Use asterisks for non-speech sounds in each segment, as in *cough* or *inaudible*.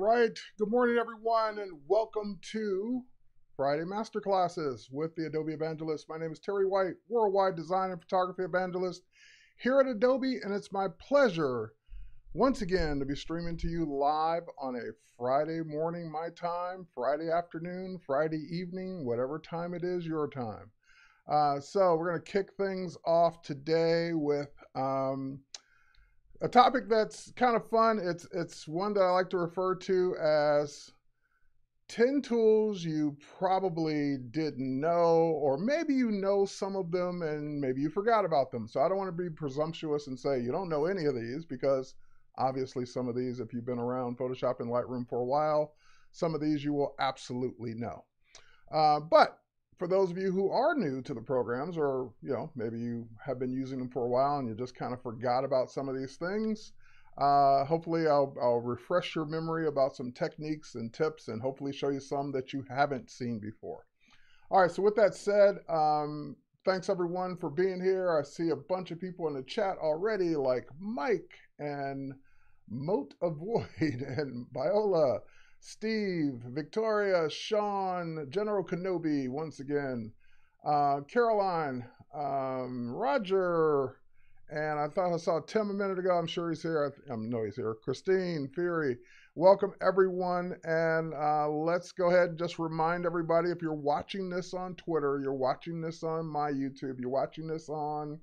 Right. Good morning, everyone, and welcome to Friday Masterclasses with the Adobe Evangelist. My name is Terry White, Worldwide Design and Photography Evangelist here at Adobe, and it's my pleasure once again to be streaming to you live on a Friday morning, my time, Friday afternoon, Friday evening, whatever time it is, your time. Uh, so we're going to kick things off today with um, a topic that's kind of fun. It's it's one that I like to refer to as 10 tools you probably didn't know, or maybe you know some of them and maybe you forgot about them. So I don't want to be presumptuous and say you don't know any of these because obviously some of these, if you've been around Photoshop and Lightroom for a while, some of these you will absolutely know. Uh, but for those of you who are new to the programs, or you know, maybe you have been using them for a while and you just kind of forgot about some of these things, uh, hopefully I'll, I'll refresh your memory about some techniques and tips and hopefully show you some that you haven't seen before. All right, so with that said, um, thanks everyone for being here. I see a bunch of people in the chat already, like Mike and Moat Avoid *laughs* and Viola Steve, Victoria, Sean, General Kenobi, once again, uh, Caroline, um, Roger, and I thought I saw Tim a minute ago. I'm sure he's here. I, I know he's here. Christine, Fury, welcome everyone. And uh, let's go ahead and just remind everybody if you're watching this on Twitter, you're watching this on my YouTube, you're watching this on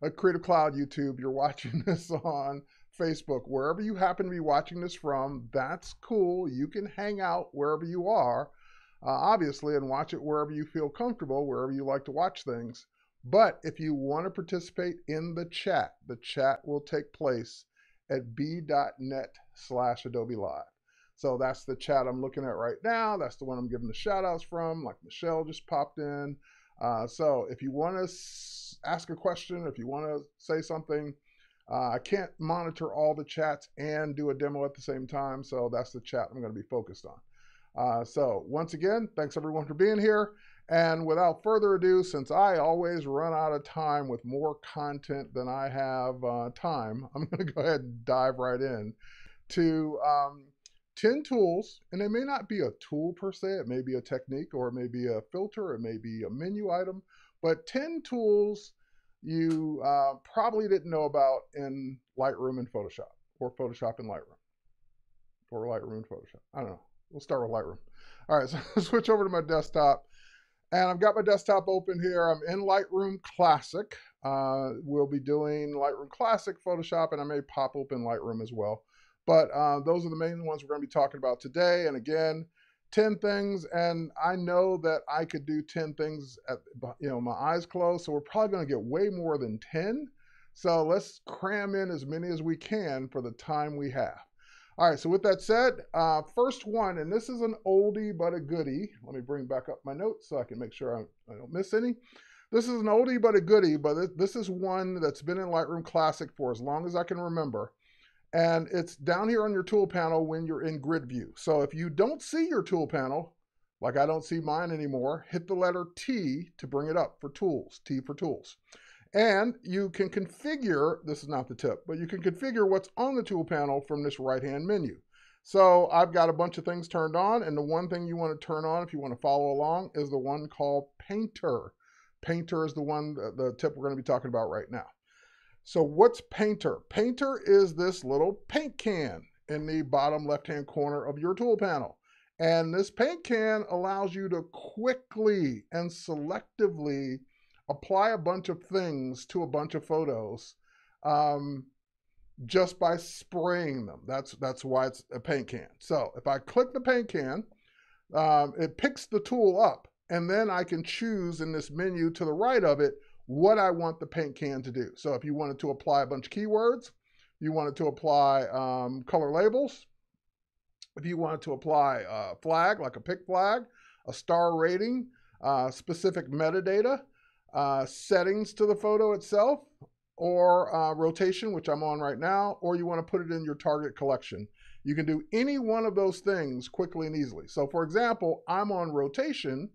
a Creative Cloud YouTube, you're *laughs* watching this on Facebook, wherever you happen to be watching this from, that's cool. You can hang out wherever you are, uh, obviously, and watch it wherever you feel comfortable, wherever you like to watch things. But if you want to participate in the chat, the chat will take place at be.net slash Adobe Live. So that's the chat I'm looking at right now. That's the one I'm giving the shout outs from, like Michelle just popped in. Uh, so if you want to ask a question, if you want to say something, uh, I can't monitor all the chats and do a demo at the same time, so that's the chat I'm going to be focused on. Uh, so once again, thanks everyone for being here. And without further ado, since I always run out of time with more content than I have uh, time, *laughs* I'm going to go ahead and dive right in to um, 10 tools. And it may not be a tool per se, it may be a technique or it may be a filter, it may be a menu item, but 10 tools you uh, probably didn't know about in Lightroom and Photoshop, or Photoshop and Lightroom, or Lightroom and Photoshop. I don't know. We'll start with Lightroom. All right, *laughs* so switch over to my desktop. And I've got my desktop open here. I'm in Lightroom Classic. Uh, we'll be doing Lightroom Classic, Photoshop, and I may pop open Lightroom as well. But uh, those are the main ones we're going to be talking about today. And again, 10 things and I know that I could do 10 things at you know my eyes closed so we're probably going to get way more than 10 so let's cram in as many as we can for the time we have. All right so with that said uh, first one and this is an oldie but a goodie. Let me bring back up my notes so I can make sure I, I don't miss any. This is an oldie but a goodie but this is one that's been in Lightroom Classic for as long as I can remember and it's down here on your tool panel when you're in grid view. So if you don't see your tool panel, like I don't see mine anymore, hit the letter T to bring it up for tools, T for tools. And you can configure, this is not the tip, but you can configure what's on the tool panel from this right-hand menu. So I've got a bunch of things turned on, and the one thing you want to turn on if you want to follow along is the one called Painter. Painter is the one, uh, the tip we're going to be talking about right now. So what's Painter? Painter is this little paint can in the bottom left-hand corner of your tool panel. And this paint can allows you to quickly and selectively apply a bunch of things to a bunch of photos um, just by spraying them. That's, that's why it's a paint can. So if I click the paint can, um, it picks the tool up and then I can choose in this menu to the right of it what I want the paint can to do. So if you wanted to apply a bunch of keywords, you wanted to apply um, color labels, if you wanted to apply a flag, like a pick flag, a star rating, uh, specific metadata, uh, settings to the photo itself, or uh, rotation, which I'm on right now, or you want to put it in your target collection. You can do any one of those things quickly and easily. So for example, I'm on rotation,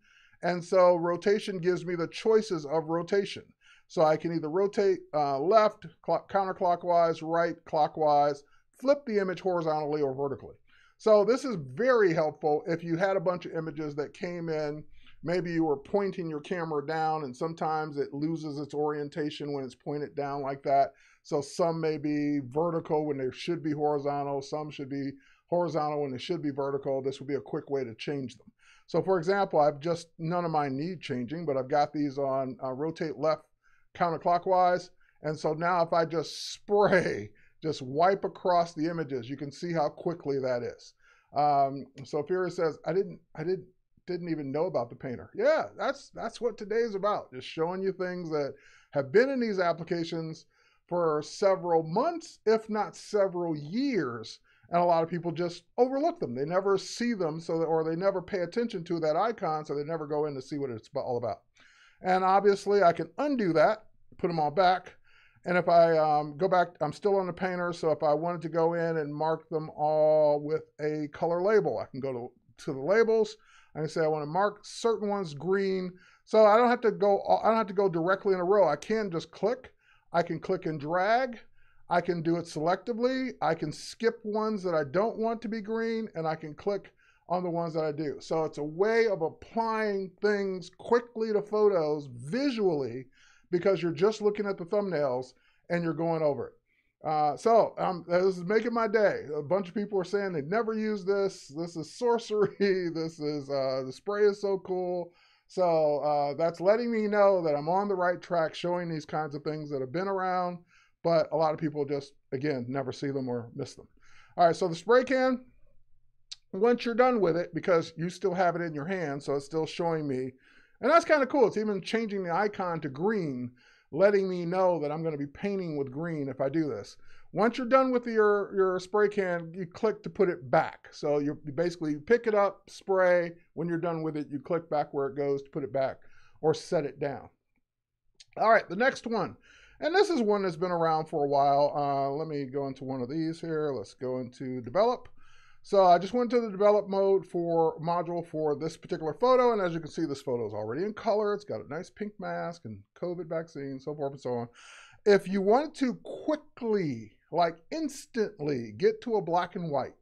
and so rotation gives me the choices of rotation. So I can either rotate uh, left, counterclockwise, right, clockwise, flip the image horizontally or vertically. So this is very helpful if you had a bunch of images that came in, maybe you were pointing your camera down and sometimes it loses its orientation when it's pointed down like that. So some may be vertical when they should be horizontal, some should be horizontal when they should be vertical. This would be a quick way to change them. So for example, I've just, none of mine need changing, but I've got these on uh, rotate left counterclockwise. And so now if I just spray, just wipe across the images, you can see how quickly that is. Um, so Fury says, I didn't, I didn't, didn't even know about the painter. Yeah, that's that's what today is about. Just showing you things that have been in these applications for several months, if not several years, and a lot of people just overlook them. They never see them, so that, or they never pay attention to that icon, so they never go in to see what it's all about. And obviously, I can undo that, put them all back. And if I um, go back, I'm still on the painter, so if I wanted to go in and mark them all with a color label, I can go to, to the labels. I can say I want to mark certain ones green. So I don't have to go, I don't have to go directly in a row. I can just click. I can click and drag I can do it selectively. I can skip ones that I don't want to be green and I can click on the ones that I do. So it's a way of applying things quickly to photos visually because you're just looking at the thumbnails and you're going over it. Uh, so um, this is making my day. A bunch of people are saying they've never used this. This is sorcery. *laughs* This is uh, the spray is so cool. So uh, that's letting me know that I'm on the right track, showing these kinds of things that have been around but a lot of people just, again, never see them or miss them. All right, so the spray can, once you're done with it, because you still have it in your hand, so it's still showing me, and that's kind of cool. It's even changing the icon to green, letting me know that I'm going to be painting with green if I do this. Once you're done with your, your spray can, you click to put it back. So you basically pick it up, spray. When you're done with it, you click back where it goes to put it back or set it down. All right, the next one. And this is one that's been around for a while. Uh, let me go into one of these here. Let's go into develop. So I just went to the develop mode for module for this particular photo. And as you can see, this photo is already in color. It's got a nice pink mask and COVID vaccine, so forth and so on. If you want to quickly, like instantly get to a black and white,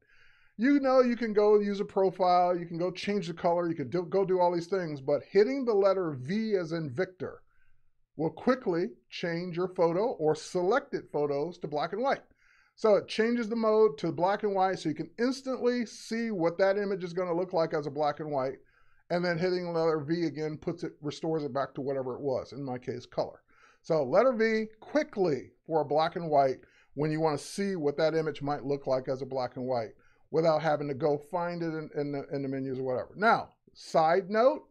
you know you can go use a profile, you can go change the color, you can do, go do all these things, but hitting the letter V as in Victor will quickly change your photo or selected photos to black and white. So it changes the mode to black and white so you can instantly see what that image is going to look like as a black and white. And then hitting letter V again puts it, restores it back to whatever it was, in my case, color. So letter V quickly for a black and white when you want to see what that image might look like as a black and white without having to go find it in, in, the, in the menus or whatever. Now, side note,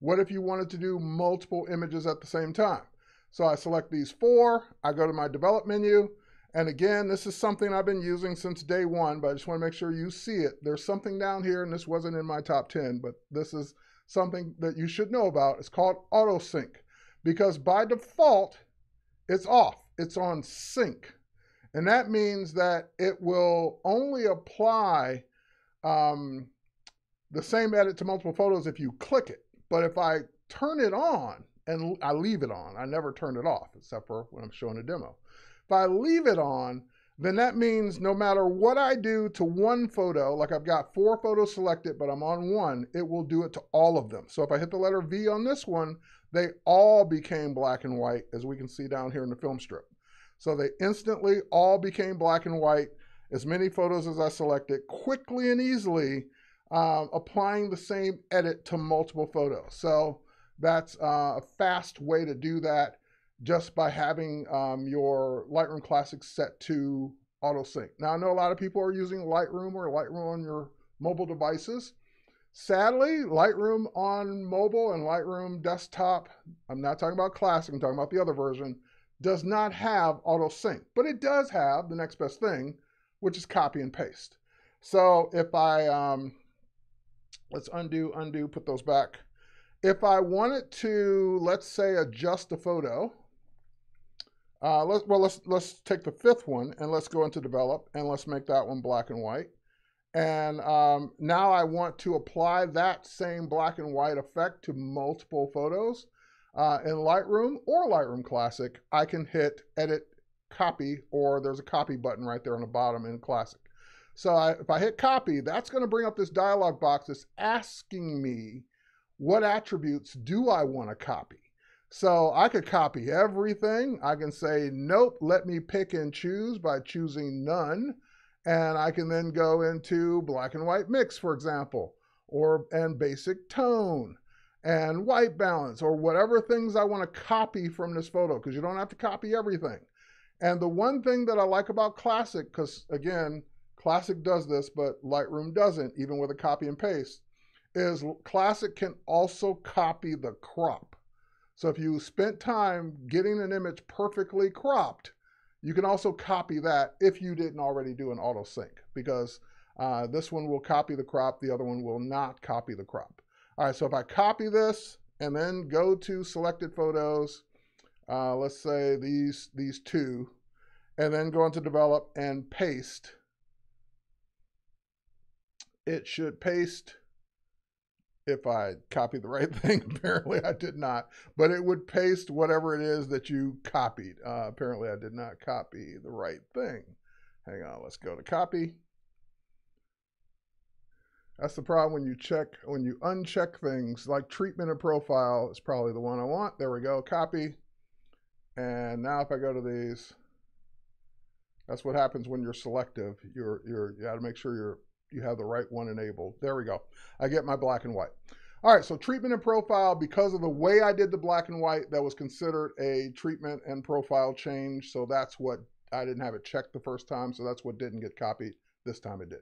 what if you wanted to do multiple images at the same time? So I select these four, I go to my develop menu, and again, this is something I've been using since day one, but I just wanna make sure you see it. There's something down here, and this wasn't in my top 10, but this is something that you should know about. It's called auto sync because by default, it's off. It's on sync. And that means that it will only apply um, the same edit to multiple photos if you click it. But if I turn it on and I leave it on, I never turn it off except for when I'm showing a demo. If I leave it on, then that means no matter what I do to one photo, like I've got four photos selected, but I'm on one, it will do it to all of them. So if I hit the letter V on this one, they all became black and white, as we can see down here in the film strip. So they instantly all became black and white, as many photos as I selected, quickly and easily, um, applying the same edit to multiple photos. So that's uh, a fast way to do that just by having um, your Lightroom Classic set to auto sync. Now, I know a lot of people are using Lightroom or Lightroom on your mobile devices. Sadly, Lightroom on mobile and Lightroom desktop, I'm not talking about Classic, I'm talking about the other version, does not have auto sync, but it does have the next best thing, which is copy and paste. So if I um, Let's undo, undo, put those back. If I wanted to, let's say, adjust a photo, uh, let's, well, let's, let's take the fifth one and let's go into develop and let's make that one black and white. And um, now I want to apply that same black and white effect to multiple photos. Uh, in Lightroom or Lightroom Classic, I can hit edit copy or there's a copy button right there on the bottom in Classic. So I, if I hit copy, that's going to bring up this dialog box that's asking me what attributes do I want to copy. So I could copy everything. I can say, nope, let me pick and choose by choosing none. And I can then go into black and white mix, for example, or and basic tone and white balance or whatever things I want to copy from this photo because you don't have to copy everything. And the one thing that I like about Classic, because again, Classic does this, but Lightroom doesn't, even with a copy and paste, is Classic can also copy the crop. So if you spent time getting an image perfectly cropped, you can also copy that if you didn't already do an auto sync because uh, this one will copy the crop, the other one will not copy the crop. All right, so if I copy this and then go to selected photos, uh, let's say these, these two, and then go into develop and paste, it should paste if I copied the right *laughs* thing. apparently I did not, but it would paste whatever it is that you copied. Uh, apparently I did not copy the right thing. Hang on, let's go to copy. That's the problem when you check, when you uncheck things like treatment and profile is probably the one I want. There we go, copy. And now if I go to these, that's what happens when you're selective. You're, you're, you gotta make sure you're, you have the right one enabled. There we go. I get my black and white. All right, so treatment and profile, because of the way I did the black and white, that was considered a treatment and profile change. So that's what, I didn't have it checked the first time, so that's what didn't get copied. This time it did.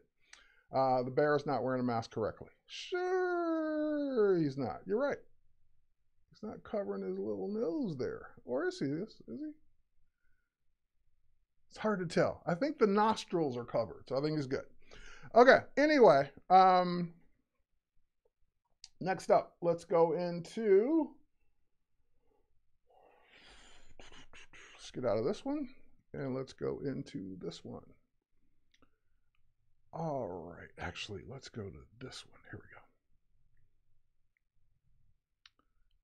Uh, the bear is not wearing a mask correctly. Sure, he's not. You're right. He's not covering his little nose there. Or is he? Is, is he? It's hard to tell. I think the nostrils are covered, so I think he's good. Okay, anyway, um, next up, let's go into, let's get out of this one, and let's go into this one. All right, actually, let's go to this one. Here we go.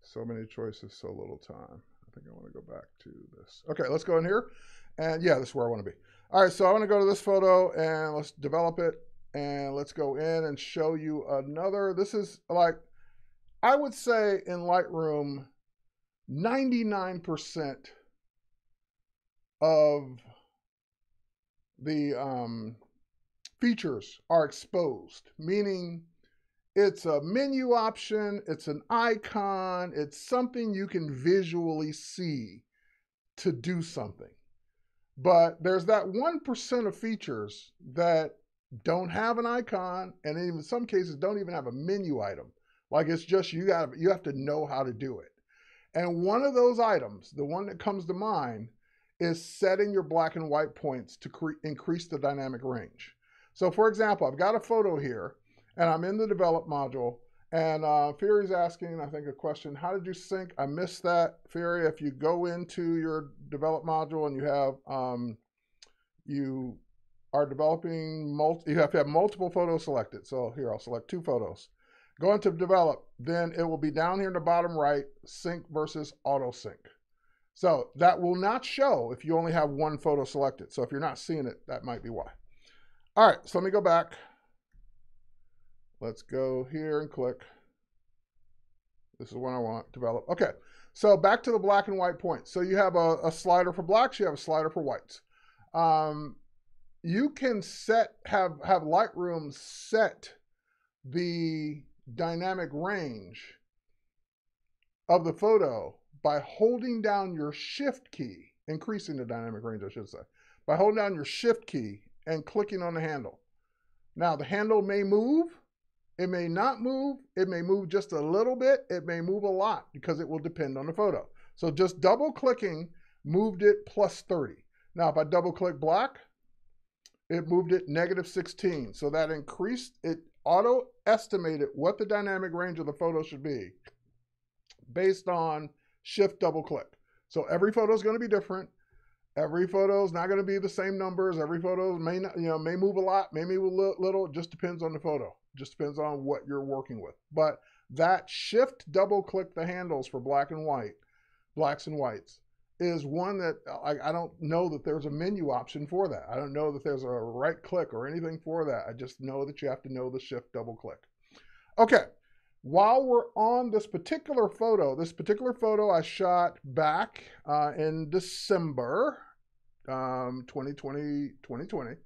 So many choices, so little time. I think I want to go back to this. Okay, let's go in here. And yeah, this is where I want to be. All right, so I want to go to this photo and let's develop it. And let's go in and show you another. This is like, I would say in Lightroom, 99% of the um, features are exposed, meaning it's a menu option, it's an icon, it's something you can visually see to do something. But there's that 1% of features that don't have an icon and in some cases don't even have a menu item. Like it's just you got you have to know how to do it. And one of those items, the one that comes to mind, is setting your black and white points to increase the dynamic range. So for example, I've got a photo here and I'm in the develop module and uh, Fury's asking, I think, a question. How did you sync? I missed that, Fury. If you go into your develop module and you have, um, you are developing, multi, you have to have multiple photos selected. So here, I'll select two photos. Go into develop, then it will be down here in the bottom right, sync versus auto sync. So that will not show if you only have one photo selected. So if you're not seeing it, that might be why. All right, so let me go back. Let's go here and click. This is what I want, develop. Okay, so back to the black and white points. So you have a, a slider for blacks, you have a slider for whites. Um, you can set, have, have Lightroom set the dynamic range of the photo by holding down your shift key, increasing the dynamic range, I should say, by holding down your shift key and clicking on the handle. Now the handle may move, it may not move, it may move just a little bit, it may move a lot because it will depend on the photo. So just double clicking moved it plus 30. Now if I double click black, it moved it negative 16. So that increased, it auto estimated what the dynamic range of the photo should be based on shift double click. So every photo is going to be different. Every photo is not going to be the same numbers. Every photo may not, you know, may move a lot, may move a little. It just depends on the photo. Just depends on what you're working with. But that shift double click the handles for black and white, blacks and whites, is one that I, I, don't know that there's a menu option for that. I don't know that there's a right click or anything for that. I just know that you have to know the shift double click. Okay, while we're on this particular photo, this particular photo I shot back uh, in December um, 2020, 2020.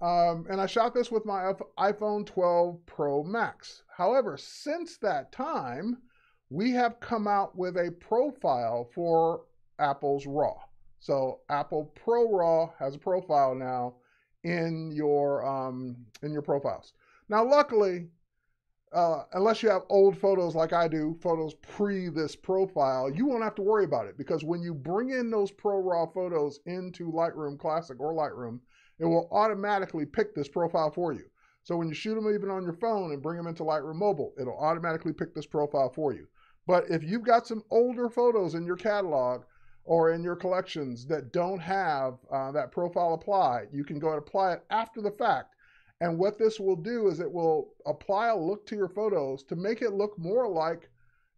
Um, and I shot this with my iPhone 12 Pro Max. However, since that time, we have come out with a profile for Apple's RAW. So Apple ProRAW has a profile now in your um, in your profiles. Now, luckily, uh, unless you have old photos like I do, photos pre this profile, you won't have to worry about it because when you bring in those ProRAW photos into Lightroom Classic or Lightroom, it will automatically pick this profile for you. So when you shoot them even on your phone and bring them into Lightroom Mobile, it'll automatically pick this profile for you. But if you've got some older photos in your catalog or in your collections that don't have uh, that profile applied, you can go and apply it after the fact. And what this will do is it will apply a look to your photos to make it look more like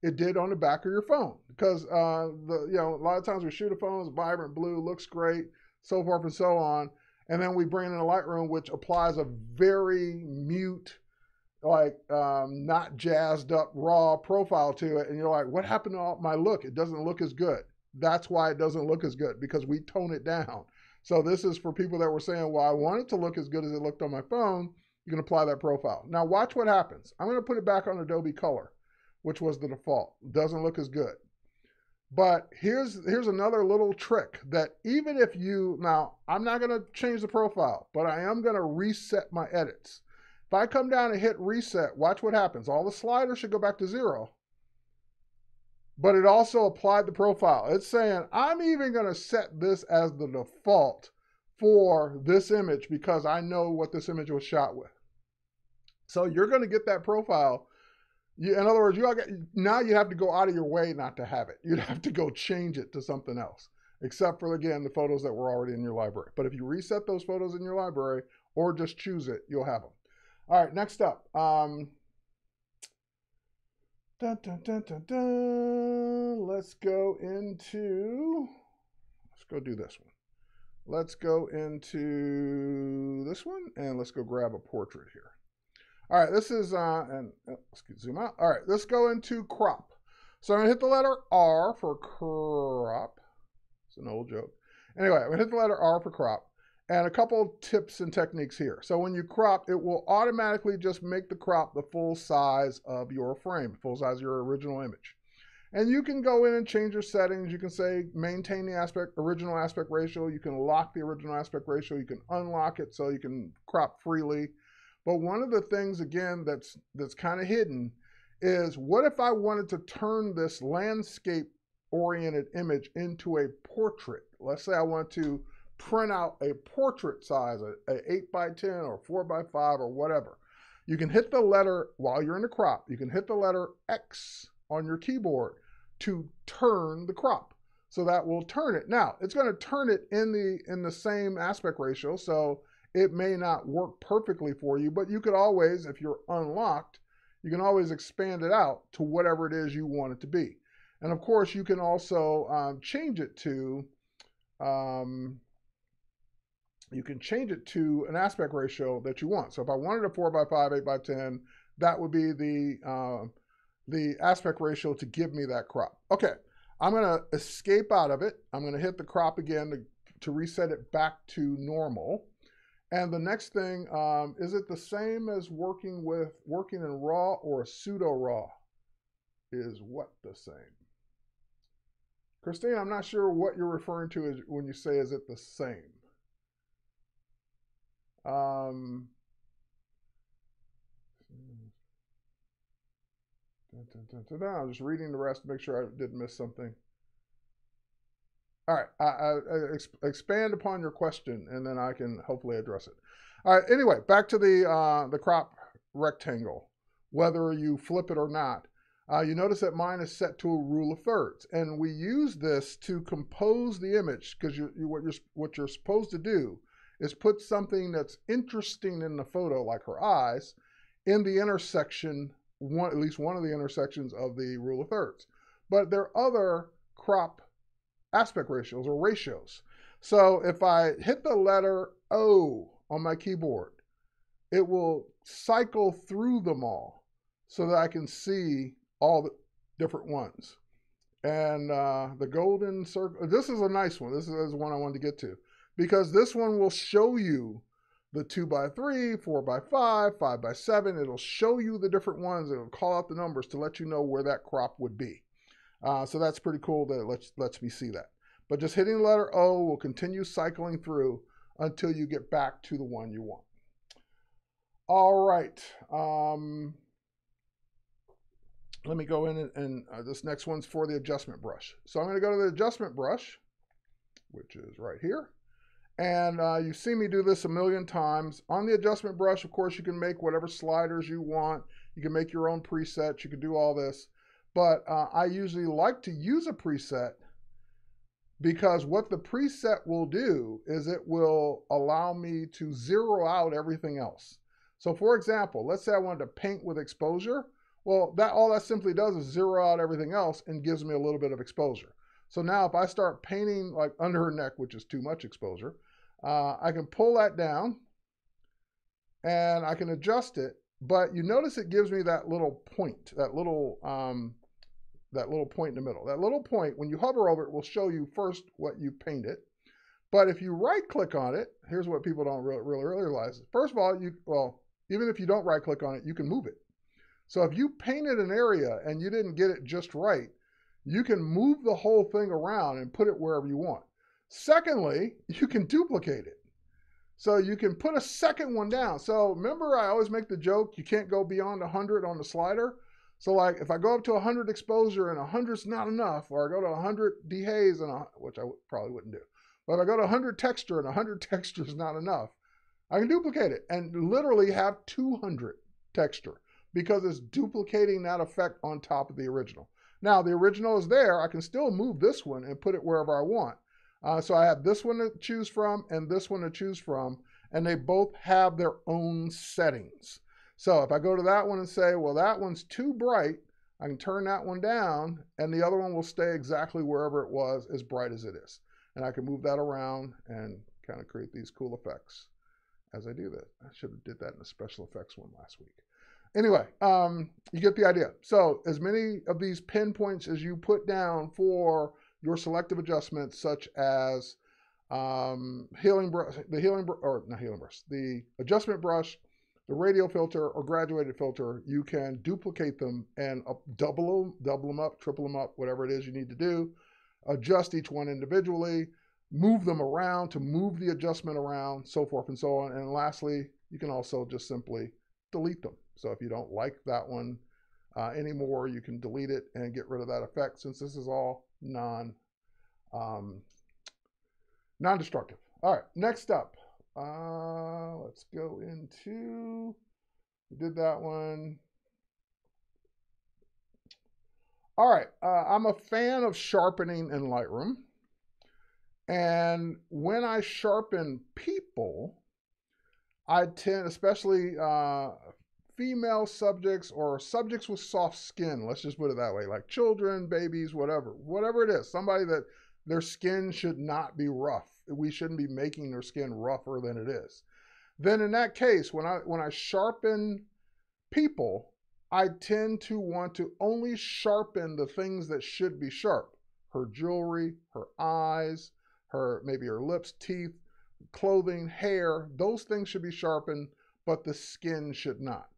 it did on the back of your phone. Because uh, the you know a lot of times we shoot a phone, it's vibrant blue, looks great, so forth and so on. And then we bring in a Lightroom, which applies a very mute like um, not jazzed up raw profile to it and you're like what happened to my look it doesn't look as good that's why it doesn't look as good because we tone it down. So this is for people that were saying well i want it to look as good as it looked on my phone you can apply that profile. Now watch what happens. I'm going to put it back on adobe color which was the default. Doesn't look as good. But here's here's another little trick that even if you now i'm not going to change the profile but i am going to reset my edits. If I come down and hit reset, watch what happens. All the sliders should go back to zero. But it also applied the profile. It's saying, I'm even going to set this as the default for this image because I know what this image was shot with. So you're going to get that profile. You, in other words, you get, now you have to go out of your way not to have it. You'd have to go change it to something else, except for, again, the photos that were already in your library. But if you reset those photos in your library or just choose it, you'll have them. All right, next up. Um, dun, dun, dun, dun, dun. Let's go into, let's go do this one. Let's go into this one and let's go grab a portrait here. All right, this is, uh, and oh, let's zoom out. All right, let's go into crop. So I'm gonna hit the letter R for crop. It's an old joke. Anyway, I'm gonna hit the letter R for crop. And a couple of tips and techniques here. So when you crop, it will automatically just make the crop the full size of your frame, full size of your original image. And you can go in and change your settings. You can say maintain the aspect original aspect ratio. You can lock the original aspect ratio. You can unlock it so you can crop freely. But one of the things again that's that's kind of hidden is what if I wanted to turn this landscape oriented image into a portrait? Let's say I want to print out a portrait size, a, a 8 by 10 or 4 by 5 or whatever. You can hit the letter, while you're in the crop, you can hit the letter X on your keyboard to turn the crop. So that will turn it. Now, it's going to turn it in the in the same aspect ratio, so it may not work perfectly for you, but you could always, if you're unlocked, you can always expand it out to whatever it is you want it to be. And of course, you can also um, change it to um, you can change it to an aspect ratio that you want. So if I wanted a 4 by 5 8 by 10 that would be the, uh, the aspect ratio to give me that crop. Okay, I'm going to escape out of it. I'm going to hit the crop again to, to reset it back to normal. And the next thing, um, is it the same as working with working in RAW or a pseudo RAW? Is what the same? Christine, I'm not sure what you're referring to when you say is it the same. Um, I'm just reading the rest to make sure I didn't miss something. All right, I, I, I expand upon your question, and then I can hopefully address it. All right. Anyway, back to the uh, the crop rectangle. Whether you flip it or not, uh, you notice that mine is set to a rule of thirds, and we use this to compose the image because you, you, what you're what you're supposed to do is put something that's interesting in the photo, like her eyes, in the intersection, one, at least one of the intersections of the rule of thirds. But there are other crop aspect ratios or ratios. So if I hit the letter O on my keyboard, it will cycle through them all so that I can see all the different ones. And uh, the golden circle, this is a nice one. This is one I wanted to get to because this one will show you the two by three, four by five, five by seven. It'll show you the different ones. It'll call out the numbers to let you know where that crop would be. Uh, so that's pretty cool that it lets, lets me see that. But just hitting the letter O will continue cycling through until you get back to the one you want. All right. Um, let me go in and, and uh, this next one's for the adjustment brush. So I'm going to go to the adjustment brush, which is right here. And uh, you see me do this a million times. On the adjustment brush, of course, you can make whatever sliders you want. You can make your own presets. You can do all this. But uh, I usually like to use a preset because what the preset will do is it will allow me to zero out everything else. So for example, let's say I wanted to paint with exposure. Well, that all that simply does is zero out everything else and gives me a little bit of exposure. So now if I start painting like under her neck, which is too much exposure, uh, I can pull that down and I can adjust it. But you notice it gives me that little point, that little um, that little point in the middle. That little point, when you hover over it, will show you first what you painted. But if you right click on it, here's what people don't really, really realize. First of all, you well, even if you don't right click on it, you can move it. So if you painted an area and you didn't get it just right, you can move the whole thing around and put it wherever you want. Secondly, you can duplicate it. So you can put a second one down. So remember, I always make the joke, you can't go beyond 100 on the slider. So like if I go up to 100 exposure and 100 is not enough, or I go to 100 dehaze, and a, which I probably wouldn't do. But if I go to 100 texture and 100 *laughs* texture is not enough, I can duplicate it and literally have 200 texture because it's duplicating that effect on top of the original. Now the original is there. I can still move this one and put it wherever I want. Uh, so I have this one to choose from and this one to choose from, and they both have their own settings. So if I go to that one and say, well, that one's too bright, I can turn that one down and the other one will stay exactly wherever it was as bright as it is. And I can move that around and kind of create these cool effects as I do that. I should have did that in the special effects one last week. Anyway, um, you get the idea. So as many of these pinpoints as you put down for your selective adjustments, such as um, healing brush, the healing or not healing brush, the adjustment brush, the radial filter or graduated filter, you can duplicate them and up, double them, double them up, triple them up, whatever it is you need to do. Adjust each one individually, move them around to move the adjustment around, so forth and so on. And lastly, you can also just simply delete them. So if you don't like that one uh, anymore, you can delete it and get rid of that effect since this is all non um, non-destructive. All right, next up, uh, let's go into, we did that one. All right, uh, I'm a fan of sharpening in Lightroom. And when I sharpen people, I tend, especially uh, female subjects or subjects with soft skin, let's just put it that way, like children, babies, whatever, whatever it is, somebody that their skin should not be rough we shouldn't be making their skin rougher than it is. Then in that case, when I when I sharpen people, I tend to want to only sharpen the things that should be sharp. Her jewelry, her eyes, her maybe her lips, teeth, clothing, hair, those things should be sharpened, but the skin should not.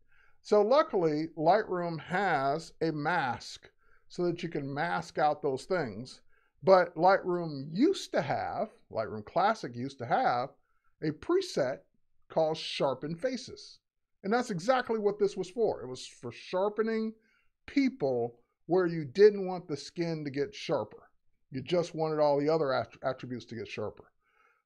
So luckily, Lightroom has a mask so that you can mask out those things. But Lightroom used to have, Lightroom Classic used to have, a preset called Sharpen Faces. And that's exactly what this was for. It was for sharpening people where you didn't want the skin to get sharper. You just wanted all the other attributes to get sharper.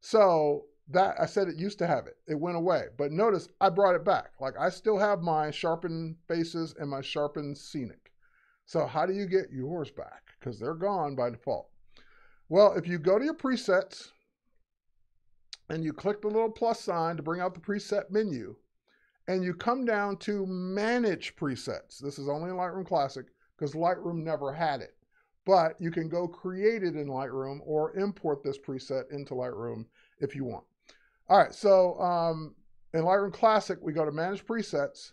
So that I said it used to have it. It went away. But notice I brought it back. Like I still have my sharpened faces and my sharpened scenic. So how do you get yours back? Because they're gone by default. Well, if you go to your presets and you click the little plus sign to bring out the preset menu, and you come down to manage presets. This is only in Lightroom Classic because Lightroom never had it. but you can go create it in Lightroom or import this preset into Lightroom if you want. All right, so um, in Lightroom Classic, we go to Manage Presets,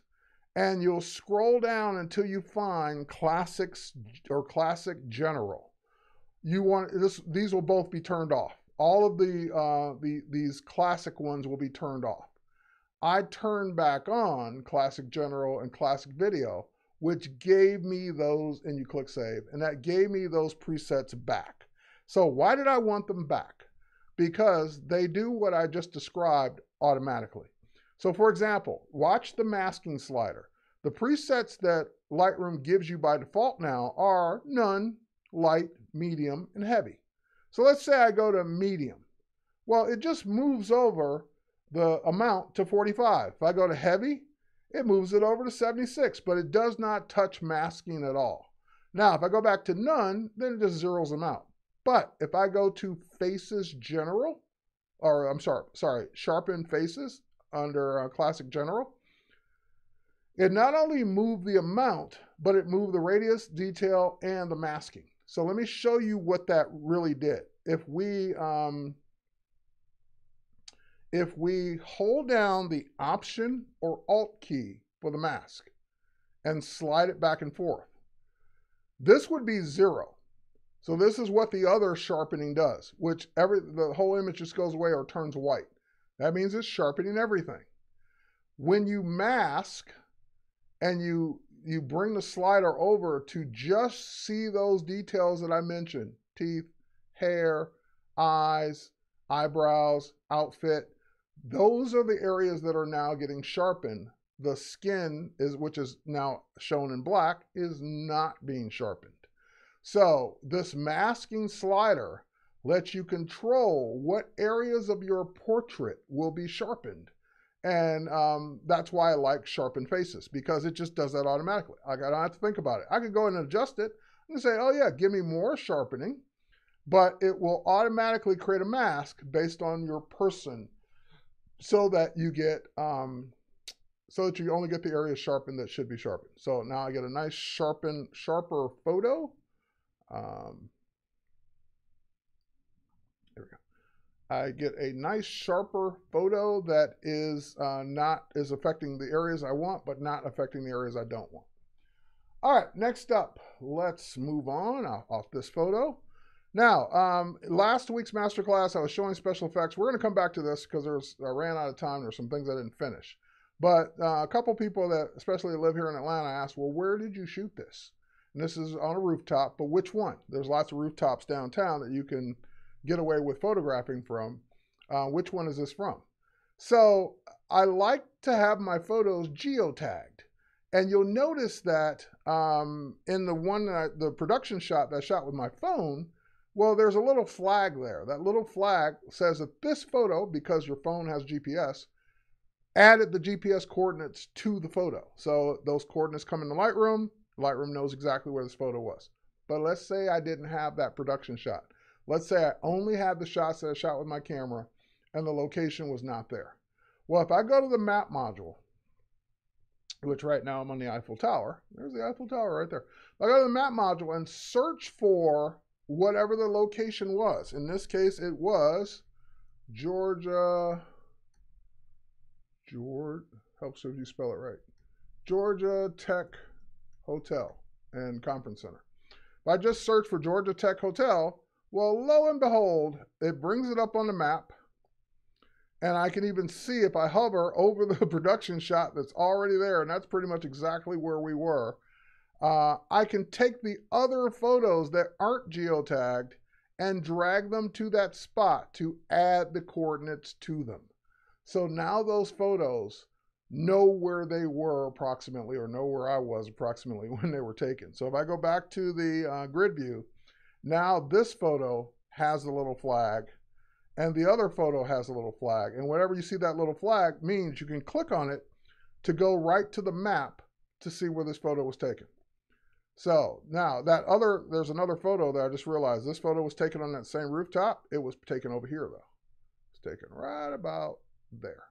and you'll scroll down until you find Classics or Classic General. You want this; these will both be turned off. All of the uh, the these classic ones will be turned off. I turned back on Classic General and Classic Video which gave me those, and you click save, and that gave me those presets back. So why did I want them back? Because they do what I just described automatically. So for example, watch the masking slider. The presets that Lightroom gives you by default now are none, light, medium, and heavy. So let's say I go to medium. Well, it just moves over the amount to 45. If I go to heavy, it moves it over to 76, but it does not touch masking at all. Now, if I go back to none, then it just zeroes them out. But if I go to faces general, or I'm sorry, sorry, sharpen faces under uh, classic general, it not only moved the amount, but it moved the radius, detail, and the masking. So let me show you what that really did. If we um, if we hold down the Option or Alt key for the mask and slide it back and forth, this would be zero. So this is what the other sharpening does, which every the whole image just goes away or turns white. That means it's sharpening everything. When you mask and you you bring the slider over to just see those details that I mentioned, teeth, hair, eyes, eyebrows, outfit, those are the areas that are now getting sharpened. The skin is, which is now shown in black, is not being sharpened. So this masking slider lets you control what areas of your portrait will be sharpened. And um, that's why I like sharpened faces because it just does that automatically. I don't have to think about it. I could go in and adjust it and say, oh yeah, give me more sharpening, but it will automatically create a mask based on your person so that you get um, so that you only get the areas sharpened that should be sharpened. So now I get a nice sharpen, sharper photo. Um, there we go. I get a nice sharper photo that is uh, not is affecting the areas I want, but not affecting the areas I don't want. All right, next up, let's move on off this photo. Now, um, last week's masterclass, I was showing special effects. We're going to come back to this because I ran out of time. There's some things I didn't finish. But uh, a couple people that especially live here in Atlanta asked, well, where did you shoot this? And this is on a rooftop, but which one? There's lots of rooftops downtown that you can get away with photographing from. Uh, which one is this from? So I like to have my photos geotagged. And you'll notice that um, in the one, I, the production shot that I shot with my phone, well, there's a little flag there. That little flag says that this photo, because your phone has GPS, added the GPS coordinates to the photo. So those coordinates come in the Lightroom. Lightroom knows exactly where this photo was. But let's say I didn't have that production shot. Let's say I only had the shots that I shot with my camera and the location was not there. Well, if I go to the map module, which right now I'm on the Eiffel Tower, there's the Eiffel Tower right there. I go to the map module and search for whatever the location was. In this case, it was Georgia. George helps if you spell it right. Georgia Tech Hotel and Conference Center. If I just search for Georgia Tech Hotel, well, lo and behold, it brings it up on the map. And I can even see if I hover *laughs* over the production shot that's already there, and that's pretty much exactly where we were uh, I can take the other photos that aren't geotagged and drag them to that spot to add the coordinates to them. So now those photos know where they were approximately or know where I was approximately *laughs* when they were taken. So if I go back to the uh, grid view, now this photo has a little flag and the other photo has a little flag. And whenever you see that little flag means you can click on it to go right to the map to see where this photo was taken. So now that other, there's another photo that I just realized this photo was taken on that same rooftop. It was taken over here though. It's taken right about there.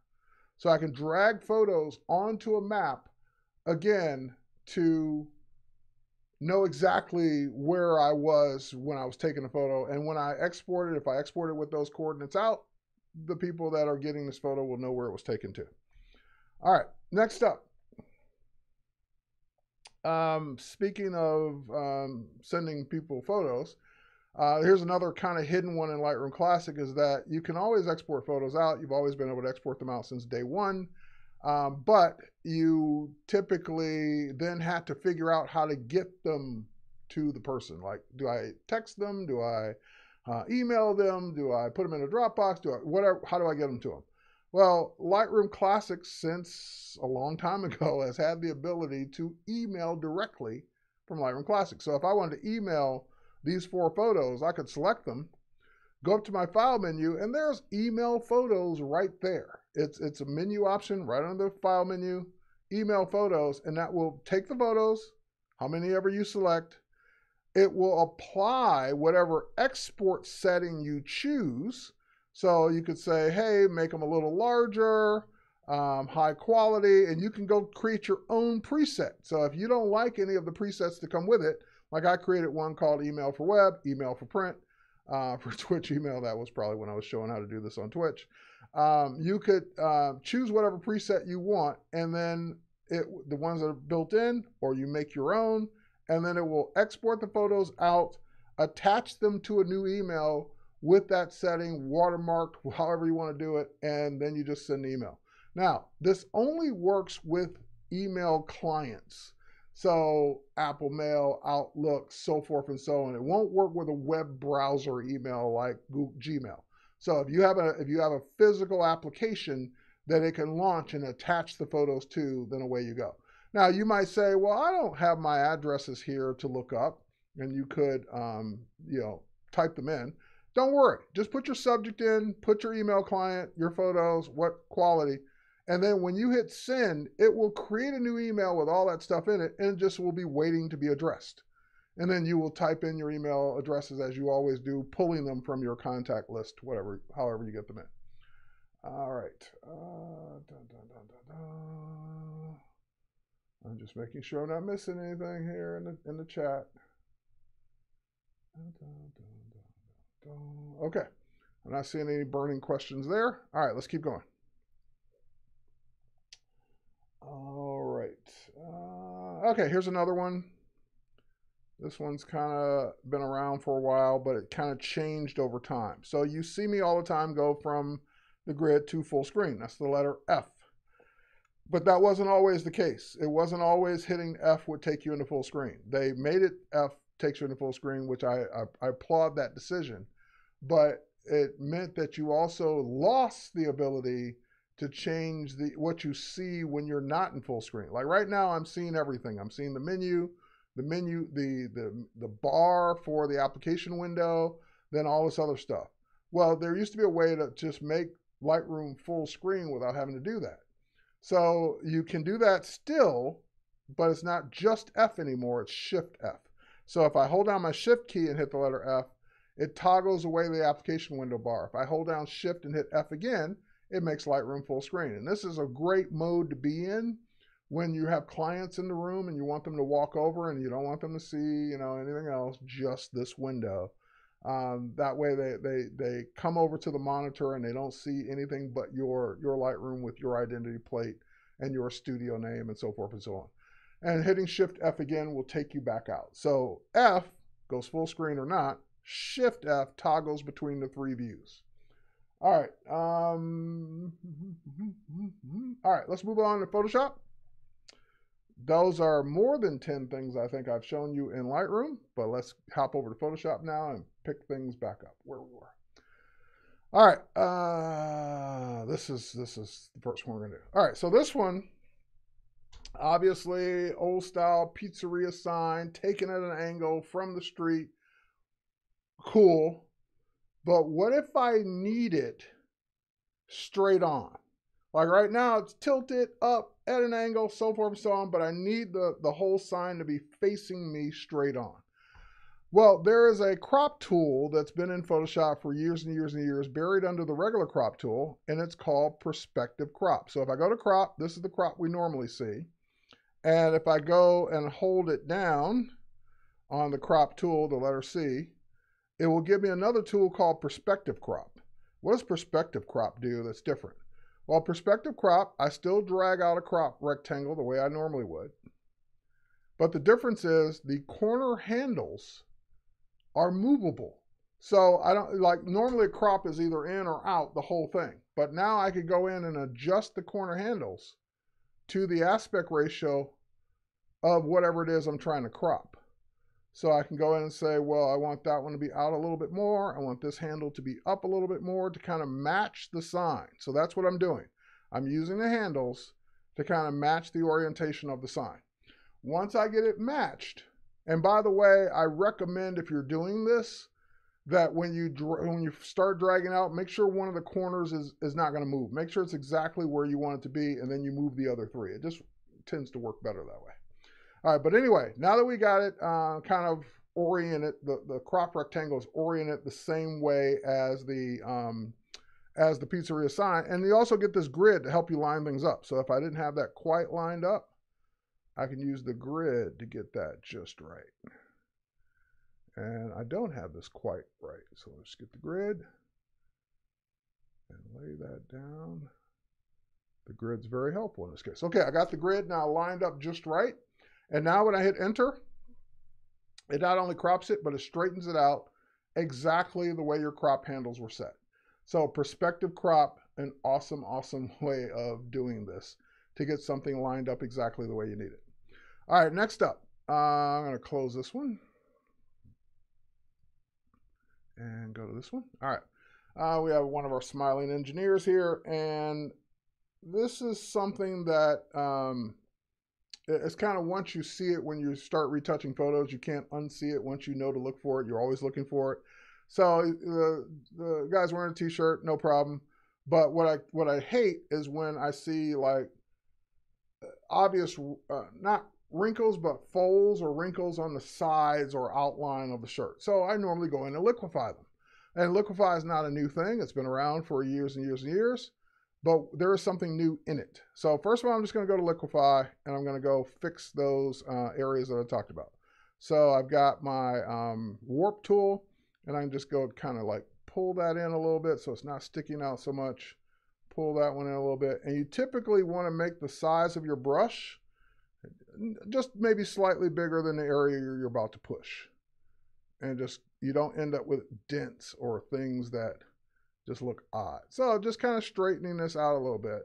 So I can drag photos onto a map again to know exactly where I was when I was taking the photo. And when I export it, if I export it with those coordinates out, the people that are getting this photo will know where it was taken to. All right, next up. Um, speaking of um, sending people photos, uh, here's another kind of hidden one in Lightroom Classic is that you can always export photos out. You've always been able to export them out since day one. Um, but you typically then have to figure out how to get them to the person. Like, do I text them? Do I uh, email them? Do I put them in a Dropbox? Do I, whatever? How do I get them to them? Well, Lightroom Classic, since a long time *laughs* ago, has had the ability to email directly from Lightroom Classic. So if I wanted to email these four photos, I could select them, go up to my file menu, and there's email photos right there. It's, it's a menu option right under the file menu, email photos, and that will take the photos, how many ever you select, it will apply whatever export setting you choose. So you could say, hey, make them a little larger, um, high quality, and you can go create your own preset. So if you don't like any of the presets to come with it, like I created one called email for web, email for print, uh, *laughs* for Twitch email. That was probably when I was showing how to do this on Twitch. Um, you could uh, choose whatever preset you want, and then it, the ones that are built in, or you make your own, and then it will export the photos out, attach them to a new email with that setting, watermarked, *laughs* however you want to do it, and then you just send the email. Now, this only works with email clients. So Apple Mail, Outlook, so forth and so on. It won't work with a web browser email like Google, Gmail. So if you have a if you have a physical application that it can launch and attach the photos to, then away you go. Now you might say, well, I don't have my addresses here to look up, and you could um, you know type them in. Don't worry, just put your subject in, put your email client, your photos, what quality, and then when you hit send, it will create a new email with all that stuff in it and it just will be waiting to be addressed. And then you will type in your email addresses as you always do, pulling them from your contact list, whatever, however you get them in. All right. Uh, dun, dun, dun, I'm just making sure I'm not missing anything here in the in the chat. Okay. I'm not seeing any burning questions there. All right, let's keep going. All right. Uh, okay, here's another one. This one's kind of been around for a while, but it kind of changed over time. So you see me all the time go from the grid to full screen. That's the letter F. But that wasn't always the case. It wasn't always hitting F would take you into full screen. They made it F takes you into full screen, which I, I, I applaud that decision. But it meant that you also lost the ability to change the what you see when you're not in full screen. Like right now, I'm seeing everything. I'm seeing the menu, the menu, the the the bar for the application window, then all this other stuff. Well, there used to be a way to just make Lightroom full screen without having to do that. So you can do that still, but it's not just F anymore, it's Shift F. So if I hold down my Shift key and hit the letter F, it toggles away the application window bar. If I hold down Shift and hit F again, it makes Lightroom full screen. And this is a great mode to be in when you have clients in the room and you want them to walk over and you don't want them to see, you know, anything else, just this window. Um, that way they, they, they come over to the monitor and they don't see anything but your, your Lightroom with your identity plate and your studio name and so forth and so on. And hitting Shift F again will take you back out. So F goes full screen or not. Shift F toggles between the three views. All right. Um, *laughs* all right, let's move on to Photoshop. Those are more than 10 things I think I've shown you in Lightroom, but let's hop over to Photoshop now and pick things back up where we were. All right, uh, this is this is the first one we're gonna do. All right, so this one, obviously old style pizzeria sign, taken at an angle from the street, cool. But what if I need it straight on? Like right now, it's tilted up at an angle, so forth and so on, but I need the, the whole sign to be facing me straight on. Well, there is a crop tool that's been in Photoshop for years and years and years, buried under the regular crop tool, and it's called perspective crop. So if I go to crop, this is the crop we normally see. And if I go and hold it down, on the crop tool, the letter C, it will give me another tool called perspective crop. What does perspective crop do that's different? Well, perspective crop, I still drag out a crop rectangle the way I normally would. But the difference is the corner handles are movable. So I don't like normally a crop is either in or out the whole thing. But now I could go in and adjust the corner handles to the aspect ratio of whatever it is I'm trying to crop. So I can go in and say, well, I want that one to be out a little bit more. I want this handle to be up a little bit more to kind of match the sign. So that's what I'm doing. I'm using the handles to kind of match the orientation of the sign. Once I get it matched, and by the way, I recommend if you're doing this, that when you when you start dragging out, make sure one of the corners is, is not going to move. Make sure it's exactly where you want it to be, and then you move the other three. It just tends to work better that way. All right, but anyway, now that we got it uh, kind of oriented, the, the crop rectangle is oriented the same way as the um, as the pizzeria sign. And you also get this grid to help you line things up. So if I didn't have that quite lined up, I can use the grid to get that just right. And I don't have this quite right. So let's get the grid and lay that down. The grid's very helpful in this case. Okay, I got the grid now lined up just right. And now when I hit enter, it not only crops it, but it straightens it out exactly the way your crop handles were set. So perspective crop, an awesome, awesome *laughs* way of doing this to get something lined up exactly the way you need it. All right, next up, uh, I'm going to close this one and go to this one. All right, uh, we have one of our smiling engineers here, and this is something that um, it's kind of once you see it when you start retouching photos, you can't unsee it once you know to look for it. You're always looking for it. So the the guy's wearing a t-shirt, no problem. But what I what I hate is when I see like obvious uh, not wrinkles but folds or wrinkles on the sides or outline of the shirt. So I normally go in and liquify them. And liquify is not a new thing. It's been around for years and years and years, but there is something new in it. So first of all, I'm just going to go to liquify and I'm going to go fix those uh, areas that I talked about. So I've got my um, warp tool and I can just go kind of like pull that in a little bit so it's not sticking out so much. Pull that one in a little bit. And you typically want to make the size of your brush just maybe slightly bigger than the area you're about to push. And just, you don't end up with dents or things that just look odd. So just kind of straightening this out a little bit.